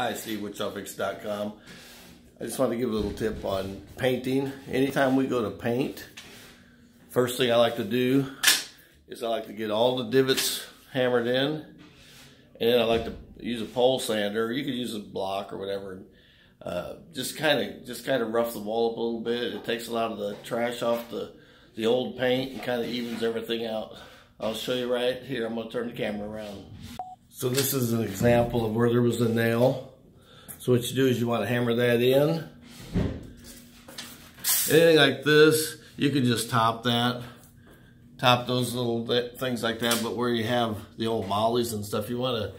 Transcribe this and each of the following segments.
Hi, SteveWithWichitaFixIt.com. I just want to give a little tip on painting. Anytime we go to paint, first thing I like to do is I like to get all the divots hammered in, and then I like to use a pole sander. You could use a block or whatever. Uh, just kind of just kind of rough the wall up a little bit. It takes a lot of the trash off the the old paint and kind of evens everything out. I'll show you right here. I'm going to turn the camera around. So this is an example of where there was a nail. So what you do is you want to hammer that in. Anything like this, you can just top that. Top those little things like that. But where you have the old mollies and stuff, you want to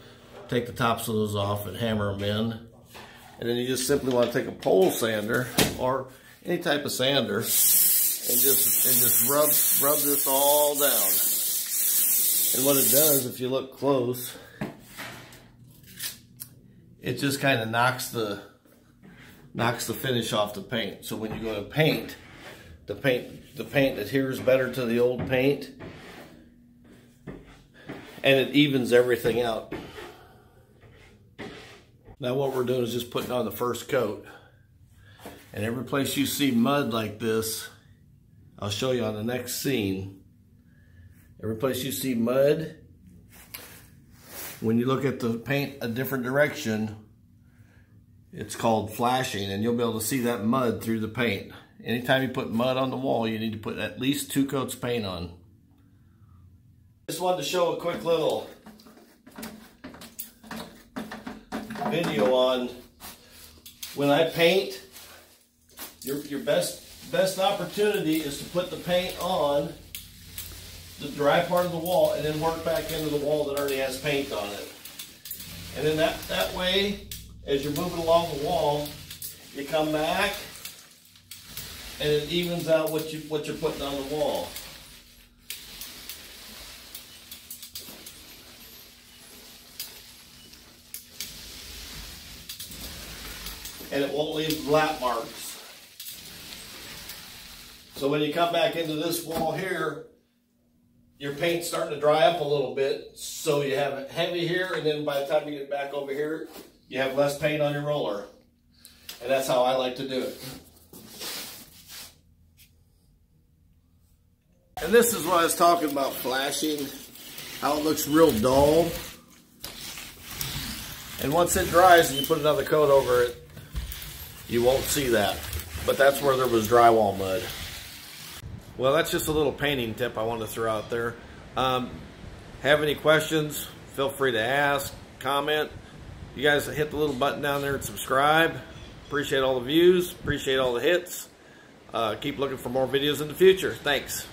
take the tops of those off and hammer them in. And then you just simply want to take a pole sander or any type of sander and just and just rub rub this all down. And what it does, if you look close, it just kind of knocks the knocks the finish off the paint. So when you go to paint, the paint the paint adheres better to the old paint and it evens everything out. Now what we're doing is just putting on the first coat. And every place you see mud like this, I'll show you on the next scene. Every place you see mud, when you look at the paint a different direction, it's called flashing and you'll be able to see that mud through the paint. Anytime you put mud on the wall, you need to put at least two coats paint on. Just wanted to show a quick little video on when I paint, your, your best, best opportunity is to put the paint on the dry part of the wall and then work back into the wall that already has paint on it. And then that, that way, as you're moving along the wall, you come back and it evens out what, you, what you're putting on the wall. And it won't leave lap marks. So when you come back into this wall here, your paint's starting to dry up a little bit, so you have it heavy here, and then by the time you get back over here, you have less paint on your roller. And that's how I like to do it. And this is what I was talking about flashing, how it looks real dull. And once it dries and you put another coat over it, you won't see that. But that's where there was drywall mud. Well, that's just a little painting tip I wanted to throw out there. Um, have any questions, feel free to ask, comment. You guys hit the little button down there and subscribe. Appreciate all the views, appreciate all the hits. Uh, keep looking for more videos in the future. Thanks.